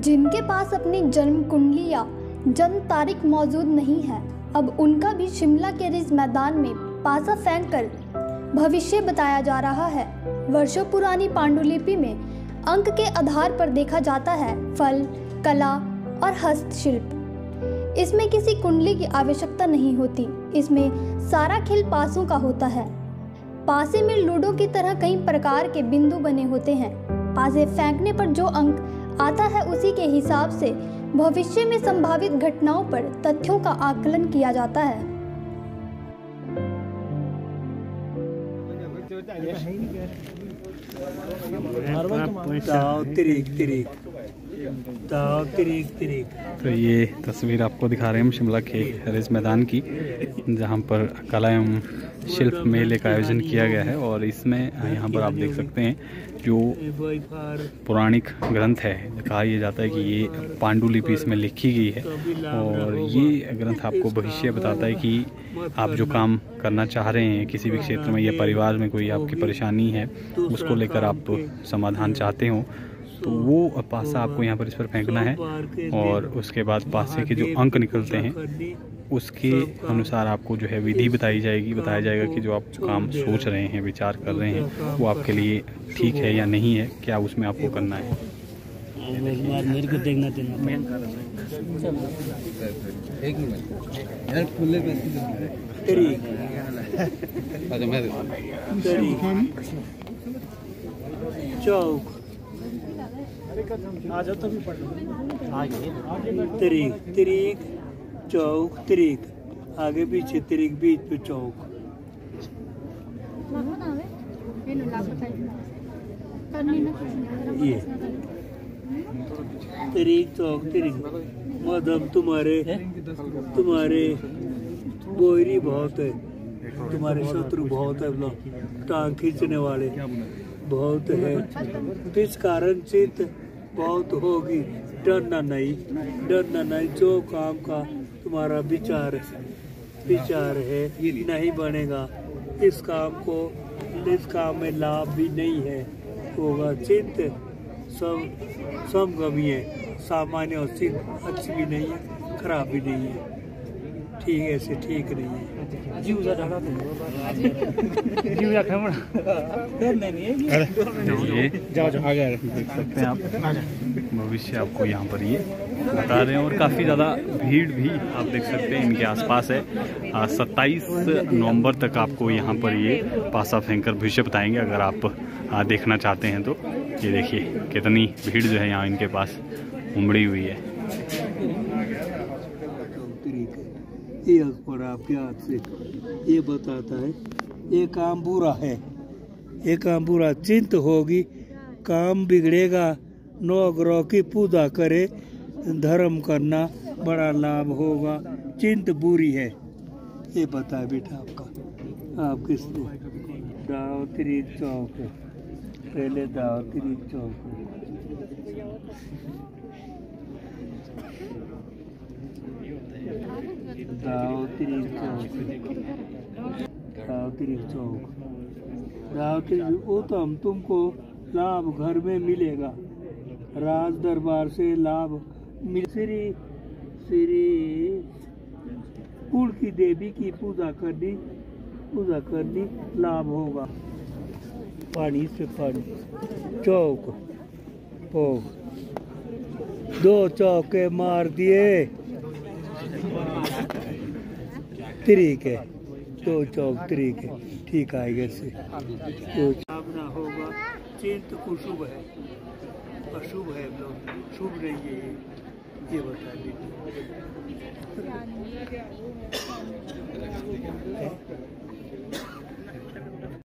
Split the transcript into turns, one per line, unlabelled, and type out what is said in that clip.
जिनके पास अपनी जन्म कुंडली या जन्म तारीख मौजूद नहीं है, अब उनका भी शिमला के रिज मैदान में पासा फेंक कर भविष्य बताया जा रहा है। वर्षों पुरानी पांडुलिपि में अंक के आधार पर देखा जाता है फल, कला और हस्तशिल्प। इसमें किसी कुंडली की आवश्यकता नहीं होती। इसमें सारा खेल पासों का होता है। पासे में लूडो की तरह कई प्रकार के बिंदु बने होते हैं पासे फेंकने पर जो अंक आता है उसी के हिसाब से भविष्य में संभावित घटनाओं पर तथ्यों का आकलन किया जाता है
तिरिक तिरिक
तो ये तस्वीर आपको दिखा रहे हैं हम शिमला के रिज मैदान की, जहाँ पर कला एवं शिल्प मेले का आयोजन किया गया है और इसमें यहाँ पर आप देख सकते हैं जो पौराणिक ग्रंथ है। कहा यह जाता है कि ये पांडुलिपि इसमें लिखी गई है और ये ग्रंथ आपको भविष्य बताता है कि आप जो काम करना चाह रहे हैं, किसी भी क्षेत्र में या परिवार में कोई आपकी परेशानी है, उसको लेकर आप समाधान चाहते हो। तो वो पासा आपको यहाँ पर इस पर फेंकना है और उसके बाद पासे के जो अंक निकलते हैं उसके अनुसार आपको जो है विधि बताई जाएगी बताया जाएगा कि जो आप काम सोच रहे हैं विचार कर रहे हैं वो आपके लिए ठीक है या नहीं है क्या उसमें आपको करना है?
मेरे को देखना देना
तिरिक तिरिक चौक तरीक। तिरिक चौक तिरिक आगे पीछे तिरिक बीच पे चौक। ये तिरिक चौक तिरिक। मधम तुम्हारे तुम्हारे बोहरी बहुत है। तुम्हारे शत्रु बहुत है टांग खींचने वाले बहुत है। किस कारण चिंत बहुत होगी। डरना नहीं। डरना नहीं। जो काम का तुम्हारा विचार विचार है, नहीं बनेगा। इस काम को, इस काम में लाभ भी नहीं है। होगा चिंत। सब समगमी है। सामान्य और चिंत अच्छी भी नहीं है, खराब भी नहीं है। ठीक है ऐसे ठीक नहीं है।
जीव जा डाला जीव जा खमण
ये
जाओ जाओ आ गया
देख सकते हैं आप। भविष्य आपको यहाँ पर ये बता रहे हैं और काफ़ी ज़्यादा भीड़ भी आप देख सकते हैं इनके आसपास है। सत्ताईस नवंबर तक आपको यहाँ पर ये पासा फेंक कर भविष्य बताएँगे अगर आप आ, देखना चाहते हैं तो। ये देखिए कितनी भीड़ जो है यहाँ इनके पास उमड़ी हुई है।
ये अखबार आपके हाथ से ये बताता है, ये काम बुरा है। ये काम बुरा, चिंत होगी, काम बिगड़ेगा नौ ग्रह की पूजा करे, धर्म करना बड़ा लाभ होगा, चिंत बुरी है। ये बताए बेटा आपका, आप किस दाव तिरिक चौक पहले दाव तिरिक चौक दाव तिरिक चौक दाव तिरिक चौक दाव तिरिक वो तो हम तुमको लाभ घर में मिलेगा। राज दरबार से लाभ मिल। श्री श्री कुल की देवी की पूजा करनी पूजा करनी लाभ होगा। पानी से पानी। चौक। पोक दो चौके मार दिए। तरीक है। दो चौक तरीक है। ठीक आएगा से तो ना होगा। चिंत कुशुभ है। अशुभ है तो शुभ रहिए है ये। बता दीजिए।